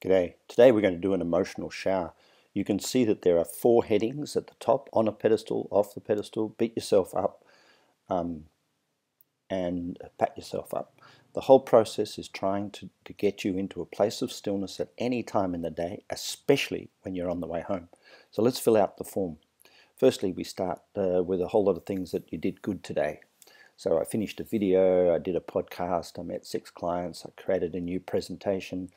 G'day. Today we're going to do an emotional shower. You can see that there are four headings at the top, on a pedestal, off the pedestal, beat yourself up, um, and pat yourself up. The whole process is trying to, to get you into a place of stillness at any time in the day, especially when you're on the way home. So let's fill out the form. Firstly, we start uh, with a whole lot of things that you did good today. So I finished a video, I did a podcast, I met six clients, I created a new presentation,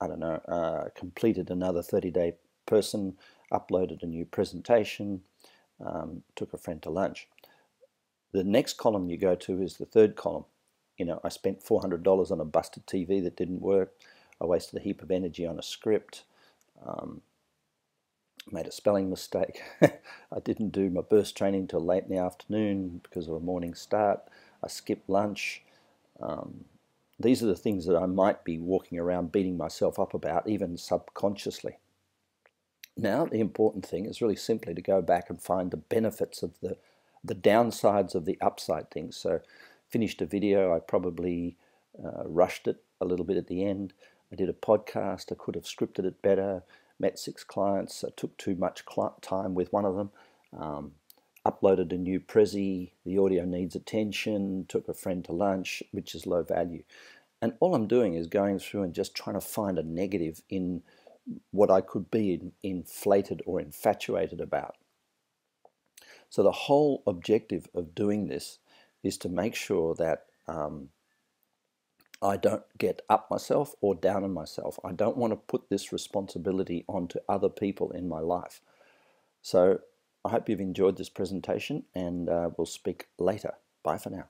I don't know, uh, completed another 30 day person, uploaded a new presentation, um, took a friend to lunch. The next column you go to is the third column. You know, I spent $400 on a busted TV that didn't work. I wasted a heap of energy on a script. Um, made a spelling mistake. I didn't do my burst training till late in the afternoon because of a morning start. I skipped lunch. Um, these are the things that I might be walking around beating myself up about, even subconsciously. Now, the important thing is really simply to go back and find the benefits of the, the downsides of the upside things. So, finished a video, I probably uh, rushed it a little bit at the end. I did a podcast, I could have scripted it better, met six clients, I took too much time with one of them. Um, uploaded a new Prezi, the audio needs attention, took a friend to lunch, which is low value. And all I'm doing is going through and just trying to find a negative in what I could be inflated or infatuated about. So the whole objective of doing this is to make sure that um, I don't get up myself or down on myself. I don't want to put this responsibility onto other people in my life. So I hope you've enjoyed this presentation and uh, we'll speak later. Bye for now.